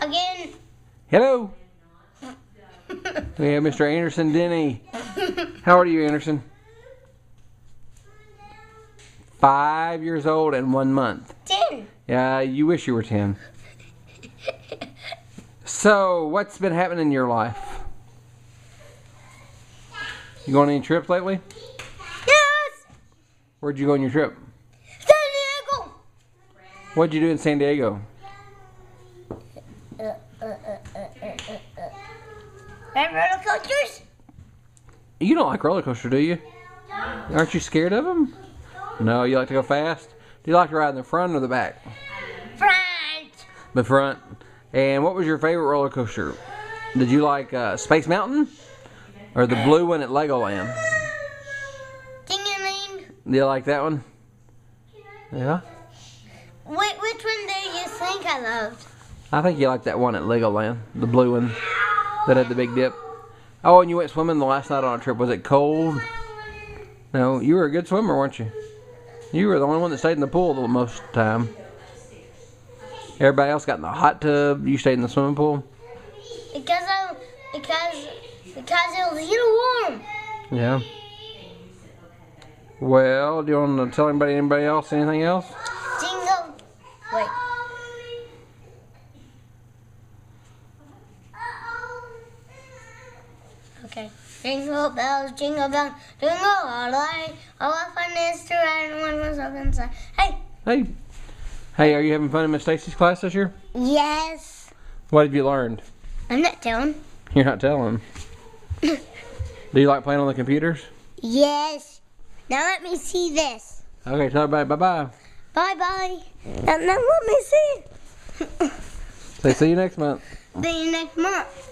again. Hello. We have Mr. Anderson Dennie. How are you, Anderson? Five years old and one month. Ten. Yeah, you wish you were ten. So, what's been happening in your life? You going on any trips lately? Yes. Where'd you go on your trip? San Diego. What'd you do in San Diego? Uh, uh, uh. Ride roller coasters. You don't like roller coaster, do you? Aren't you scared of them? No, you like to go fast. Do you like to ride in the front or the back? Front. The front. And what was your favorite roller coaster? Did you like uh, Space Mountain or the blue one at Legoland? Ding-a-ling. Do you like that one? Yeah. Wait, which one do you think I loved? I think you like that one at Legoland, the blue one that had the big dip. Oh, and you went swimming the last night on a trip. Was it cold? No, you were a good swimmer, weren't you? You were the only one that stayed in the pool the most time. Everybody else got in the hot tub. You stayed in the swimming pool. Because I, because, because it was a little warm. Yeah. Well, do you want to tell anybody, anybody else, anything else? Jingle. Wait. Okay. Jingle bells, jingle bells, jingle all the way. All our fun is to ride and one was up inside. Hey. Hey. Hey, are you having fun in Miss Stacy's class this year? Yes. What have you learned? I'm not telling. You're not telling. do you like playing on the computers? Yes. Now let me see this. Okay, tell everybody bye-bye. Bye bye. Now, now let me see. Say see you next month. See you next month.